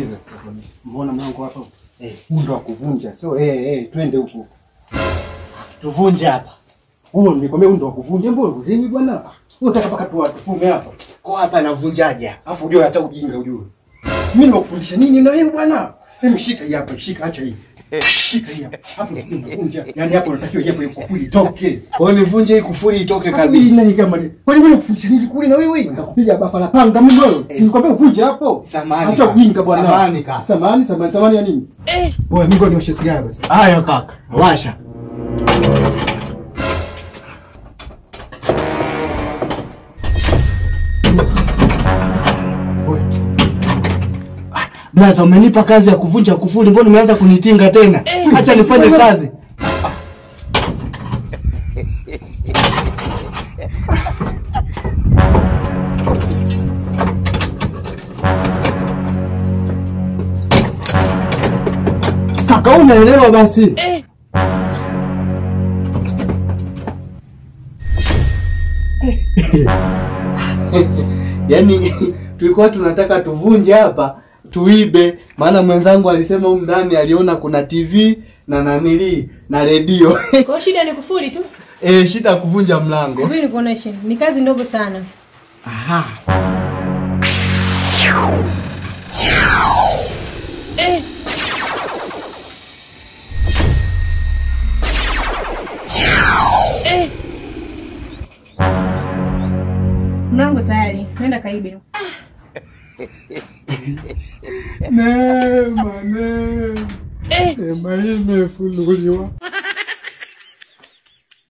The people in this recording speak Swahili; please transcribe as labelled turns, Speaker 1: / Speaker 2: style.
Speaker 1: Sikiliza. Mbona mlango hapa? Eh, huu ndo wa kuvunja. So eh eh twende huko.
Speaker 2: Tuvunje hapa.
Speaker 1: Huo nikwambia huu ndo wa kuvunja. Mbona ulimi bwana? Wewe unataka paka tu tufume hapa.
Speaker 2: Kwa hapa navunjaje?
Speaker 1: Alafu ujue hata ujinga ujue. Mimi nimekufundisha nini na wewe bwana? Hebu shika hapa, shika acha hivi. Yaani hapo unatakiwa hapo hiyo kufuli toke.
Speaker 2: Kwa hiyo nivunje hii kufuli itoke
Speaker 1: Kabisa
Speaker 2: kabisa.
Speaker 1: nani kama ni. Kwa nini unakufundisha nini kule na wewe? Nitakupiga hapa na panga mimi wewe. Si nikwambia uvunje hapo.
Speaker 2: Samahani
Speaker 1: Acha ujinga bwana.
Speaker 2: Samahani kaka.
Speaker 1: Samahani, samahani, samahani ya nini? Eh. Wewe mimi ngoja nioshe sigara basi.
Speaker 2: Haya kaka, washa. Blaza, umenipa kazi ya kuvunja kufuli, mbona umeanza kunitinga tena? Acha nifanye kazi. Kaka, unaelewa basi? Yaani tulikuwa tunataka tuvunje hapa tuibe, maana mwenzangu alisema huko ndani aliona kuna TV na nanili na redio
Speaker 3: Kwa shida ni kufuli tu.
Speaker 2: eh, shida kuvunja mlango.
Speaker 3: Subiri nikuoneshe. Ni kazi ndogo sana.
Speaker 2: Aha.
Speaker 3: Mlango tayari. Nenda kaibe.
Speaker 1: Neema, neema. Neema hii imefunuliwa.